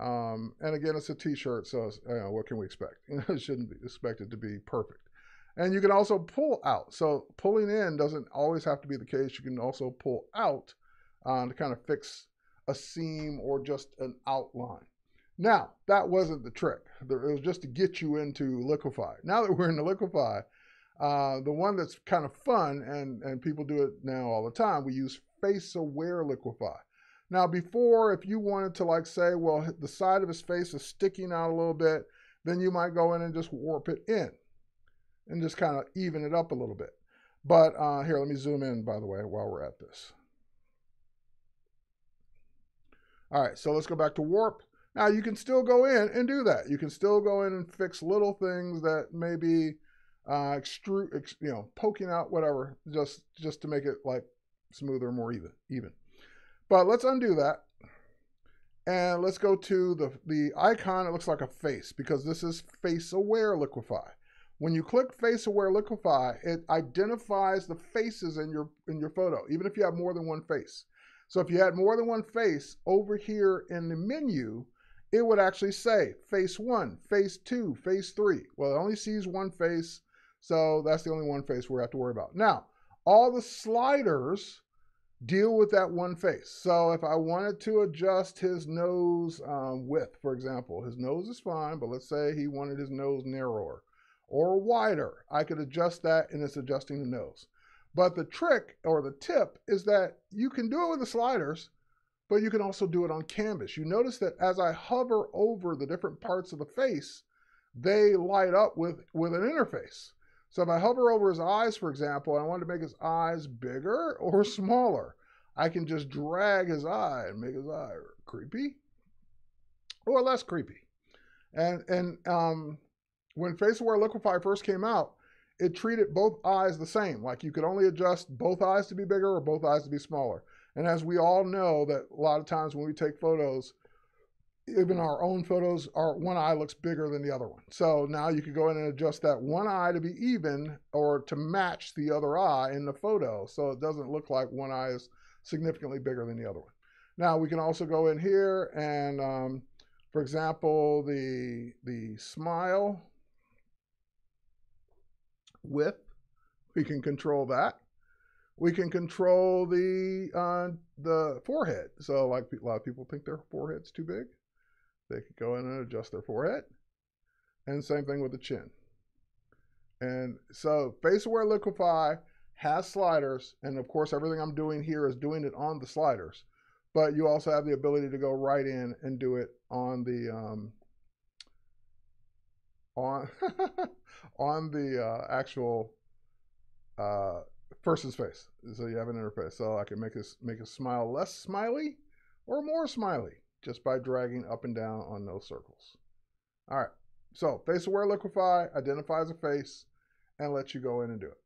Um, and again, it's a t-shirt, so you know, what can we expect? *laughs* You know, it shouldn't be expected to be perfect. And you can also pull out. So pulling in doesn't always have to be the case. You can also pull out uh, to kind of fix a seam or just an outline. Now, that wasn't the trick. It was just to get you into Liquify. Now that we're in the Liquify, uh, the one that's kind of fun, and, and people do it now all the time, we use face-aware Liquify. Now, before, if you wanted to like say, well, the side of his face is sticking out a little bit, then you might go in and just warp it in and just kind of even it up a little bit. But uh, here, let me zoom in, by the way, while we're at this. All right, so let's go back to warp. Now you can still go in and do that. You can still go in and fix little things that may be uh, extrude, ex, you know, poking out, whatever, just just to make it like smoother, more even. Even. But let's undo that, and let's go to the the icon. It looks like a face because this is face aware liquify. When you click face aware liquify, it identifies the faces in your in your photo, even if you have more than one face. So if you had more than one face over here in the menu, it would actually say face one, face two, face three. Well, it only sees one face, so that's the only one face we have to worry about. Now, all the sliders deal with that one face. So if I wanted to adjust his nose um, width, for example, his nose is fine, but let's say he wanted his nose narrower or wider. I could adjust that and it's adjusting the nose. But the trick or the tip is that you can do it with the sliders, but you can also do it on canvas. You notice that as I hover over the different parts of the face, they light up with, with an interface. So if I hover over his eyes, for example, I want to make his eyes bigger or *laughs* smaller, I can just drag his eye and make his eye creepy or less creepy. And, and um, when FaceAware Liquify first came out, it treated both eyes the same. Like you could only adjust both eyes to be bigger or both eyes to be smaller. And as we all know that a lot of times when we take photos, even our own photos, our one eye looks bigger than the other one. So now you could go in and adjust that one eye to be even or to match the other eye in the photo. So it doesn't look like one eye is significantly bigger than the other one. Now we can also go in here and, um, for example, the, the smile width, we can control that. We can control the uh, the forehead. So like a lot of people think their forehead's too big. They could go in and adjust their forehead. And same thing with the chin. And so Face Aware Liquify has sliders, and of course everything I'm doing here is doing it on the sliders. But you also have the ability to go right in and do it on the um, on *laughs* on the uh, actual uh, person's face. So you have an interface. So I can make this make a smile less smiley or more smiley just by dragging up and down on those circles. All right. So face aware liquify identifies a face and lets you go in and do it.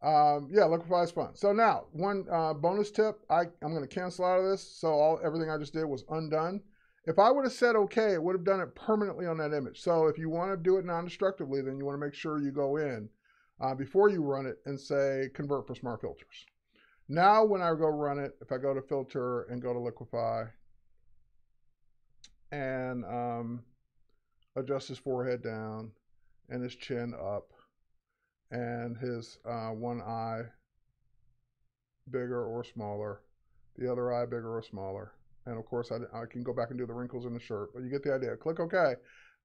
Um, yeah, liquify is fun. So now one uh, bonus tip. I I'm going to cancel out of this. So all everything I just did was undone. If I would have said okay, it would have done it permanently on that image. So if you want to do it non-destructively, then you want to make sure you go in uh, before you run it and say convert for smart filters. Now when I go run it, if I go to filter and go to liquify and um, adjust his forehead down and his chin up and his uh, one eye bigger or smaller, the other eye bigger or smaller, and of course, I, I, can go back and do the wrinkles in the shirt, but you get the idea. Click OK.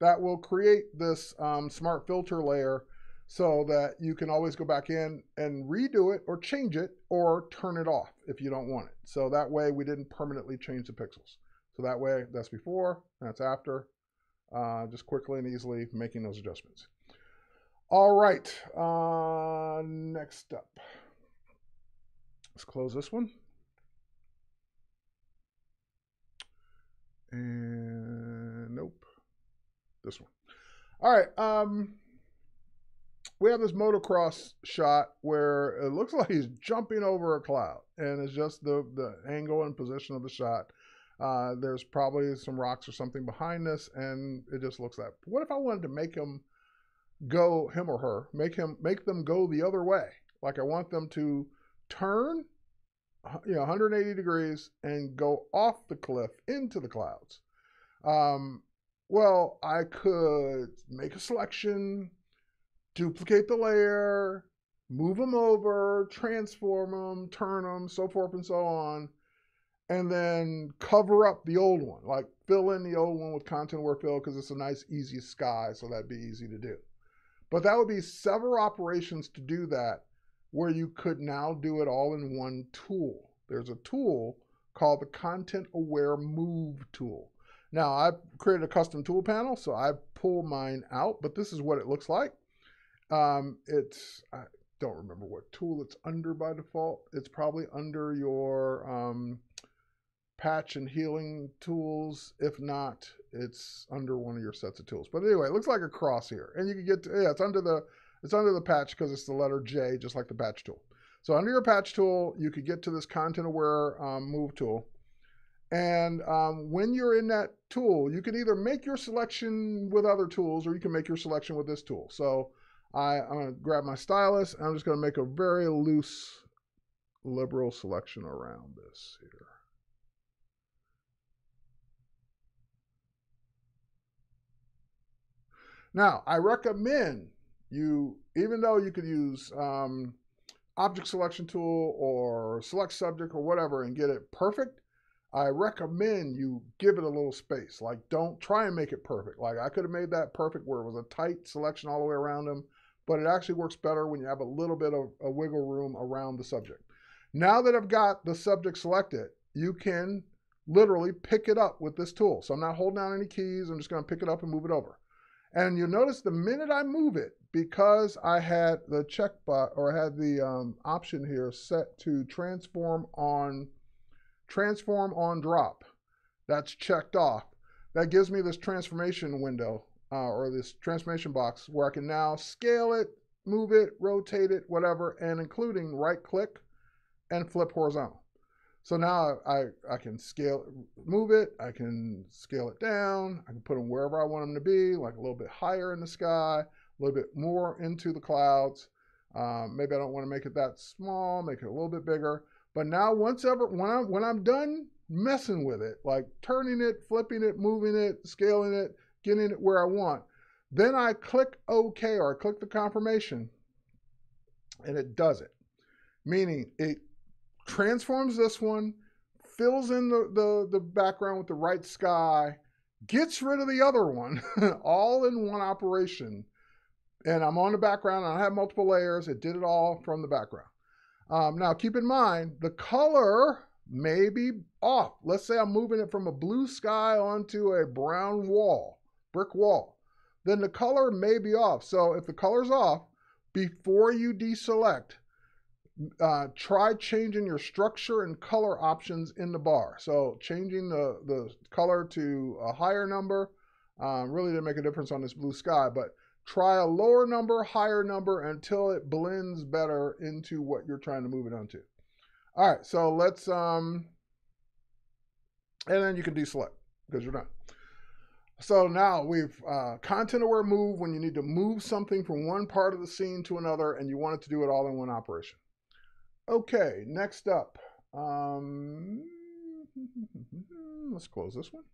That will create this um, smart filter layer so that you can always go back in and redo it or change it or turn it off if you don't want it. So that way we didn't permanently change the pixels. So that way that's before, that's after, uh, just quickly and easily making those adjustments. All right, uh, next up. Let's close this one. And nope, this one. All right. Um, we have this motocross shot where it looks *laughs* like he's jumping over a cloud, and it's just the the angle and position of the shot. Uh, there's probably some rocks or something behind this, and it just looks like. What if I wanted to make him go him or her make him make them go the other way? Like I want them to turn you know 180 degrees and go off the cliff into the clouds. Um, well, I could make a selection, duplicate the layer, move them over, transform them, turn them, so forth and so on, and then cover up the old one, like fill in the old one with content aware fill because it's a nice, easy sky, so that'd be easy to do. But that would be several operations to do that where you could now do it all in one tool. There's a tool called the Content Aware Move tool. Now, I've created a custom tool panel, so I pull mine out, but this is what it looks like. Um, it's, I don't remember what tool it's under by default. It's probably under your um, patch and healing tools. If not, it's under one of your sets of tools. But anyway, it looks like a cross here. And you can get, to, yeah, it's under the it's under the patch because it's the letter J, just like the patch tool. So under your patch tool, you could get to this content aware um, move tool. And um, when you're in that tool, you can either make your selection with other tools or you can make your selection with this tool. So I, I'm going to grab my stylus and I'm just going to make a very loose liberal selection around this here. Now, I recommend you, even though you could use um, object selection tool or select subject or whatever and get it perfect, I recommend you give it a little space. Like, don't try and make it perfect. Like, I could have made that perfect where it was a tight selection all the way around them, but it actually works better when you have a little bit of a wiggle room around the subject. Now that I've got the subject selected, you can literally pick it up with this tool. So I'm not holding down any keys. I'm just going to pick it up and move it over. And you'll notice the minute I move it, because I had the check bot or I had the um, option here set to transform on transform on drop. That's checked off. That gives me this transformation window uh, or this transformation box where I can now scale it move it, rotate it, whatever, and including right click and flip horizontal. So now I, I can scale, move it, I can scale it down, I can put them wherever I want them to be, like a little bit higher in the sky, a little bit more into the clouds. Um, maybe I don't want to make it that small, make it a little bit bigger. But now once ever, when I'm, when I'm done messing with it, like turning it, flipping it, moving it, scaling it, getting it where I want, then I click OK or I click the confirmation and it does it. Meaning it transforms this one, fills in the, the, the background with the right sky, gets rid of the other one, *laughs* all in one operation. And I'm on the background, I have multiple layers. It did it all from the background. Um, now, keep in mind, the color may be off. Let's say I'm moving it from a blue sky onto a brown wall, brick wall. Then the color may be off. So if the color's off, before you deselect, uh, try changing your structure and color options in the bar. So changing the, the color to a higher number um, really didn't make a difference on this blue sky, but try a lower number, higher number until it blends better into what you're trying to move it onto. All right, so let's, um, and then you can deselect because you're done. So now we've uh, content aware move when you need to move something from one part of the scene to another and you want it to do it all in one operation. Okay, next up. Um, *laughs* let's close this one.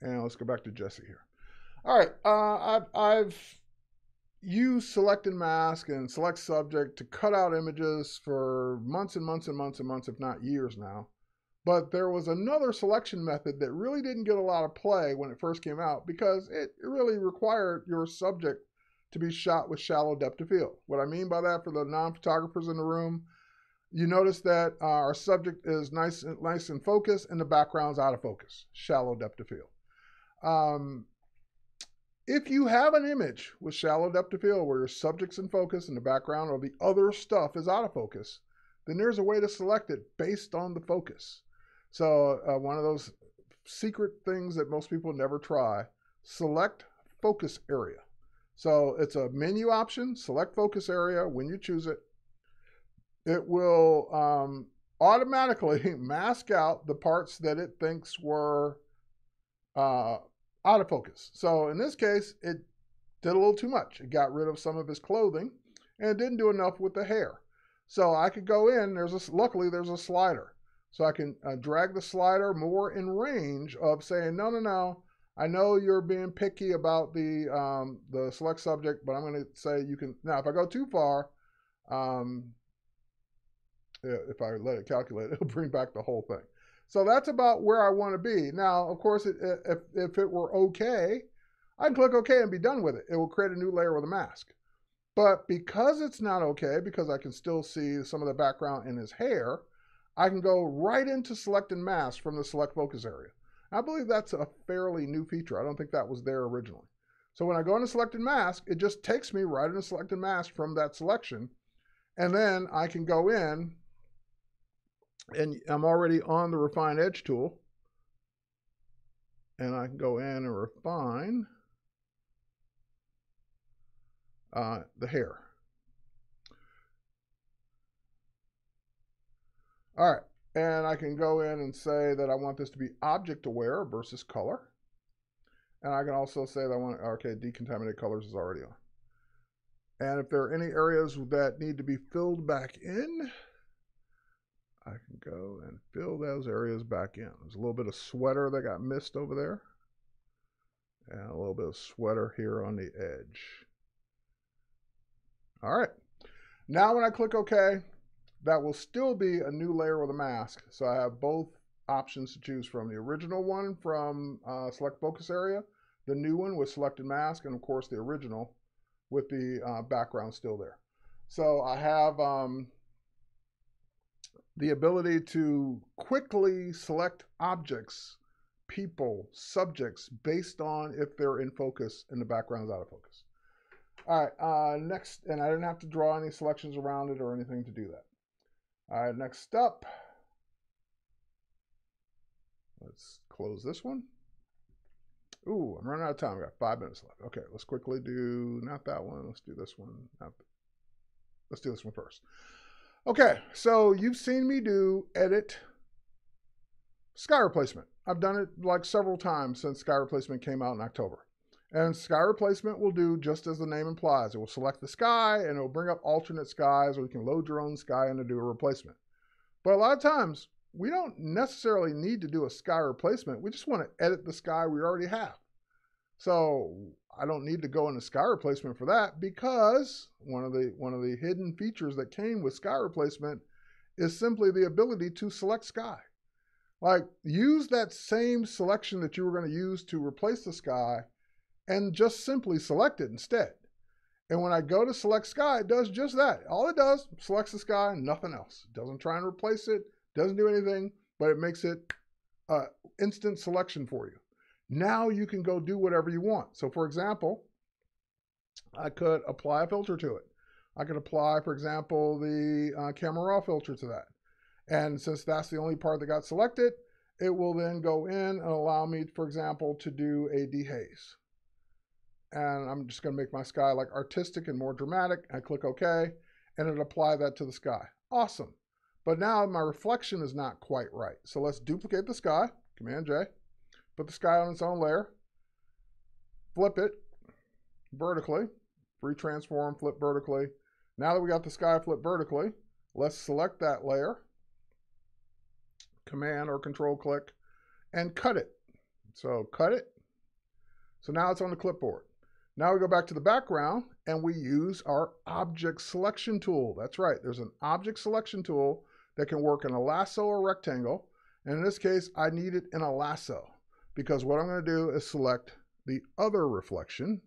And let's go back to Jesse here. All right, uh, I've, I've used select and mask and select subject to cut out images for months and months and months and months, if not years now. But there was another selection method that really didn't get a lot of play when it first came out because it really required your subject to be shot with shallow depth of field. What I mean by that for the non-photographers in the room, you notice that uh, our subject is nice and nice and focused and the background's out of focus, shallow depth of field. Um, if you have an image with shallow depth of field where your subject's in focus and the background or the other stuff is out of focus, then there's a way to select it based on the focus. So uh, one of those secret things that most people never try, select focus area. So it's a menu option, select focus area when you choose it. It will um, automatically *laughs* mask out the parts that it thinks were uh, out of focus. So in this case, it did a little too much. It got rid of some of his clothing and it didn't do enough with the hair. So I could go in, there's a, luckily there's a slider. So I can uh, drag the slider more in range of saying, no, no, no, I know you're being picky about the um, the select subject, but I'm going to say you can. Now, if I go too far, um, if I let it calculate, *laughs* it'll bring back the whole thing. So that's about where I want to be. Now, of course, it, if, if it were okay, I'd click OK and be done with it. It will create a new layer with a mask. But because it's not okay, because I can still see some of the background in his hair, I can go right into select and mask from the select focus area. I believe that's a fairly new feature. I don't think that was there originally. So when I go into select and mask, it just takes me right into select and mask from that selection. And then I can go in and I'm already on the refine edge tool. And I can go in and refine uh, the hair. All right. And I can go in and say that I want this to be object aware versus color. And I can also say that I want, okay, decontaminated colors is already on. And if there are any areas that need to be filled back in, I can go and fill those areas back in. There's a little bit of sweater that got missed over there. And a little bit of sweater here on the edge. All right. Now when I click OK, that will still be a new layer with a mask. So I have both options to choose from. The original one from uh, select focus area, the new one with select and mask, and of course the original with the uh, background still there. So I have um, the ability to quickly select objects, people, subjects based on if they're in focus and the background is out of focus. All right, uh, next, and I didn't have to draw any selections around it or anything to do that. All right, next up, let's close this one. Ooh, I'm running out of time. I got five minutes left. Okay, let's quickly do not that one. Let's do this one. Not let's do this one first. Okay, so you've seen me do edit sky replacement. I've done it like several times since sky replacement came out in October. And sky replacement will do just as the name implies. It will select the sky and it will bring up alternate skies, or you can load your own sky and do a replacement. But a lot of times, we don't necessarily need to do a sky replacement. We just want to edit the sky we already have. So I don't need to go into sky replacement for that because one of the one of the hidden features that came with sky replacement is simply the ability to select sky. Like use that same selection that you were going to use to replace the sky and just simply select it instead. And when I go to select sky, it does just that. All it does, selects the sky nothing else. Doesn't try and replace it, doesn't do anything, but it makes it uh, instant selection for you. Now you can go do whatever you want. So for example, I could apply a filter to it. I could apply, for example, the uh, camera raw filter to that. And since that's the only part that got selected, it will then go in and allow me, for example, to do a dehaze. And I'm just going to make my sky like artistic and more dramatic. I click OK, and it apply that to the sky. Awesome. But now my reflection is not quite right. So let's duplicate the sky, Command J, put the sky on its own layer, flip it vertically, free transform, flip vertically. Now that we got the sky flipped vertically, let's select that layer Command or Control click, and cut it. So cut it. So now it's on the clipboard. Now we go back to the background and we use our object selection tool. That's right, there's an object selection tool that can work in a lasso or rectangle. And in this case, I need it in a lasso because what I'm going to do is select the other reflection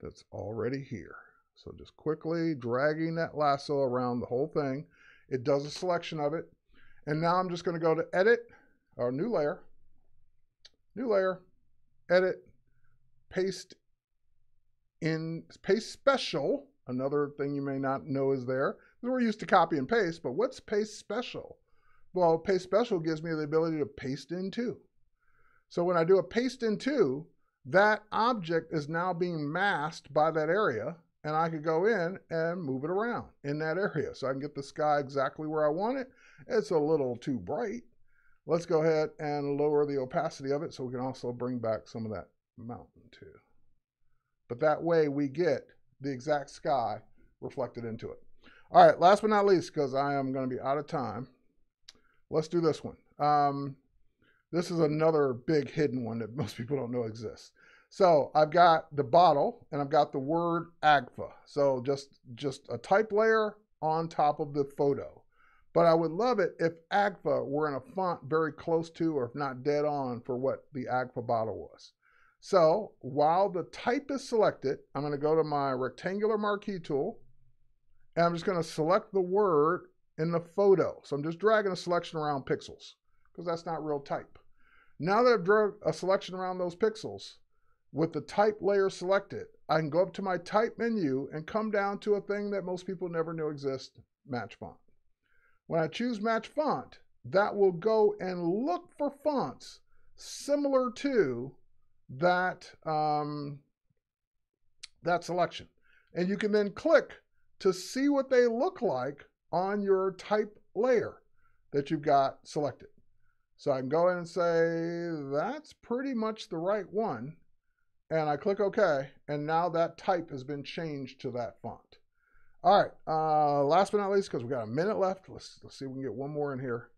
that's already here. So just quickly dragging that lasso around the whole thing. It does a selection of it. And now I'm just going to go to edit or new layer, new layer, edit, paste in, paste special. Another thing you may not know is there. We're used to copy and paste, but what's paste special? Well, paste special gives me the ability to paste in into. So when I do a paste in into, that object is now being masked by that area and I could go in and move it around in that area so I can get the sky exactly where I want it. It's a little too bright. Let's go ahead and lower the opacity of it so we can also bring back some of that mountain too. But that way we get the exact sky reflected into it. All right, last but not least, because I am going to be out of time, let's do this one. Um, this is another big hidden one that *laughs* most people don't know exists. So I've got the bottle and I've got the word AGFA. So just, just a type layer on top of the photo. But I would love it if AGFA were in a font very close to or if not dead on for what the AGFA bottle was. So while the type is selected, I'm going to go to my rectangular marquee tool and I'm just going to select the word in the photo. So I'm just dragging a selection around pixels because that's not real type. Now that I've dragged a selection around those pixels, with the type layer selected, I can go up to my type menu and come down to a thing that most people never knew exists, match font. When I choose match font, that will go and look for fonts similar to that, um, that selection. And you can then click to see what they look like on your type layer that you've got selected. So I can go in and say, that's pretty much the right one and I click OK, and now that type has been changed to that font. All right, uh, last but not least, because we've got a minute left, let's, let's see if we can get one more in here.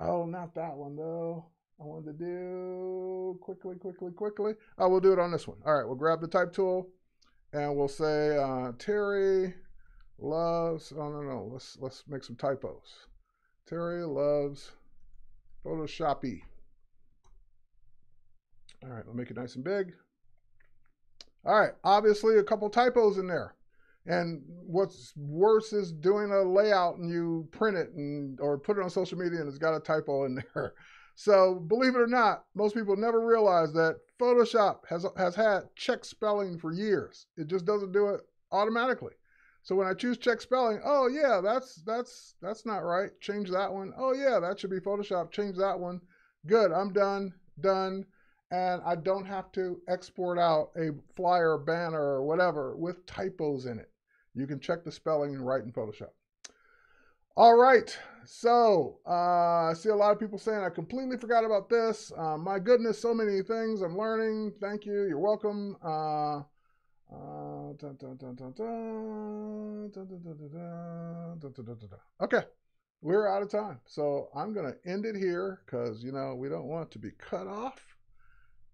Oh, not that one though. I wanted to do quickly, quickly, quickly. Oh, we'll do it on this one. All right, we'll grab the type tool, and we'll say uh, Terry loves. Oh no, no, let's let's make some typos. Terry loves Photoshoppy. All right, we'll make it nice and big. All right, obviously a couple typos in there. And what's worse is doing a layout and you print it and or put it on social media and it's got a typo in *laughs* there. So believe it or not, most people never realize that Photoshop has has had check spelling for years. It just doesn't do it automatically. So when I choose check spelling, oh yeah, that's that's that's not right. Change that one. Oh yeah, that should be Photoshop. Change that one. Good, I'm done. Done. and I don't have to export out a flyer, banner, or whatever with typos in it. You can check the spelling right in Photoshop. All right, so uh, I see a lot of people saying I completely forgot about this. Uh, my goodness, so many things I'm learning. Thank you. You're welcome. Uh, okay, we're out of time. So I'm going to end it here because, you know, we don't want to be cut off.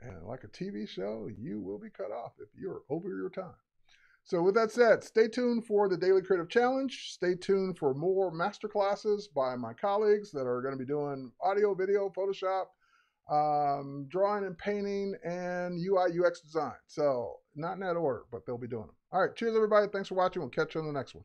And like a TV show, you will be cut off if you're over your time. So with that said, stay tuned for the Daily Creative Challenge. Stay tuned for more masterclasses by my colleagues that are going to be doing audio, video, Photoshop, um, drawing and painting, and UI UX design. So not in that order, but they'll be doing them. All right, cheers everybody. Thanks for watching. We'll catch you on the next one.